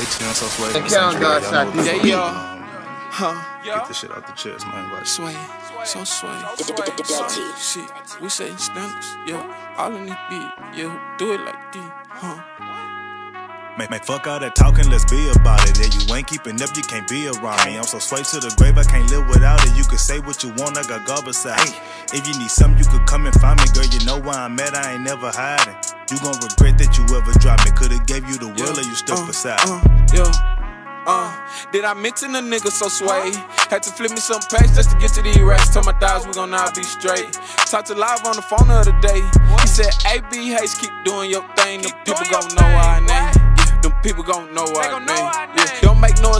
ATM so swave. The count dog shot this Yeah, beat. yo. Huh? Get this shit out the chest, man. Like, Sway, so swave. Shit, we say stunts, yeah. All in this beat, yeah. Do it like this, huh? Man, man, fuck all that talking, let's be about it. Yeah, you ain't keeping up, you can't be around me. I'm so swave to the grave, I can't live without it. You can say what you want, I got God beside. Hey, if you need something, you could come and find me, girl. You know where I'm at, I ain't never hiding. You gon' regret that you ever dropped me. Could've gave you the world, or you stuck uh, beside. Uh, yeah. Uh, did I mention a nigga so swave? Had to flip me some packs just to get to these racks. Tell my thighs we gon' now be straight. Talked to live on the phone the other day. He said, AB Hayes, keep doing your thing. The people gon' know our name. Yeah, them people gon' know our name. Yeah,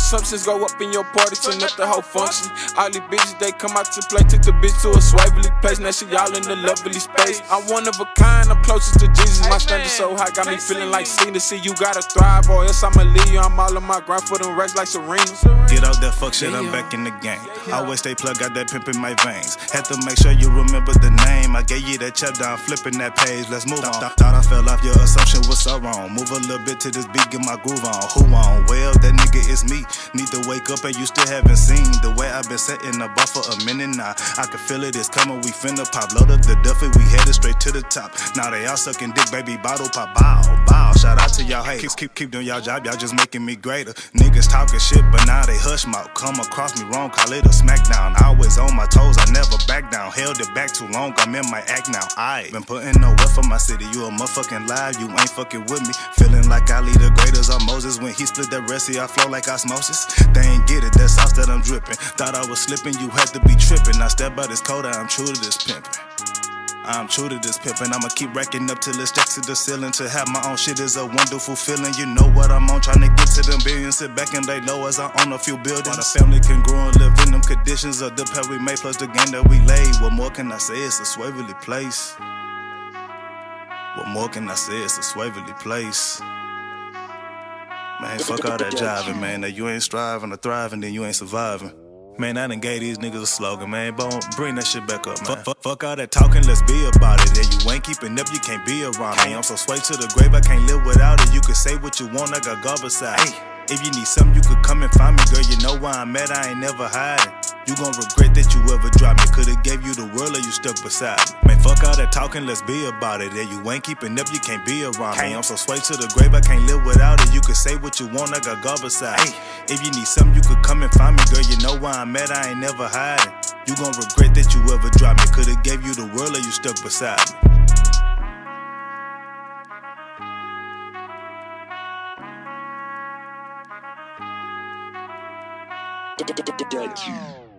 assumptions. Go up in your party, turn up the whole function. All these bitches, they come out to play. Took the bitch to a swavely place. Now she all in the lovely space. I'm one of a kind. I'm closest to Jesus. My standard so high, got me feeling like Cena. See, you gotta thrive, or else I'ma leave you. I'm all on my grind for them racks like Serena. Get out that fuck shit, I'm back in the game. Always stay plugged, got that pimp in my veins. Had to make sure you remember the name. I gave you that chapter, I'm flipping that page. Let's move on. Thought I fell off, your assumption was so wrong. Move a little bit to this beat, get my groove on. Who on? Well, that me. Need to wake up and you still haven't seen the way I've been setting the bar for a minute now. I can feel it, it's coming, we finna pop. Load up the Duffy, we headed straight to the top. Now they all sucking dick, baby, bottle pop, bow, bow. Shout out to y'all haters. Keep, keep, keep doing y'all job, y'all just making me greater. Niggas talking shit, but now they hush mouth. Come across me wrong, call it a smackdown. Always on my toes, I never back down. Held it back too long, I'm in my act now. I been putting no work for my city. You a motherfucking lie, you ain't fucking with me. Feeling like I lead the greatest on Moses. When he split that rest, I flow like osmosis. They ain't get it, that sauce that I'm dripping. Thought I was slipping, you had to be tripping. I step out this code, I'm true to this pimping. I'm true to this pimpin'. I'ma keep racking up till it stacks to the ceiling. To have my own shit is a wonderful feeling. You know what I'm on, trying to get to them billions. Sit back and lay low as I own a few buildings. While the family can grow and live in them conditions of the path we made plus the game that we laid. What more can I say? It's a swaverly place. What more can I say? It's a swaverly place. Man, fuck all that jiving, man. That you ain't striving or thriving, then you ain't surviving. Man, I done gave these niggas a slogan, man. Bone, bring that shit back up, man. Fuck, fuck, fuck all that talking, let's be about it. Yeah, you ain't keeping up, you can't be around me. I'm so swave to the grave, I can't live without it. You can say what you want, I got God beside. Hey, if you need something, you could come and find me, girl. You know where I'm at, I ain't never hiding. You gon' regret that you ever dropped me. Could've gave you the world, or you stuck beside me. Man, fuck all that talking, let's be about it. Yeah, you ain't keeping up, you can't be around me. I'm so swave to the grave, I can't live without it. You say what you want, I got God side. Hey, if you need something, you could come and find me, girl. You know where I'm at, I ain't never hiding. You gon' regret that you ever dropped me. Could've gave you the world, or you stuck beside me. Daddy.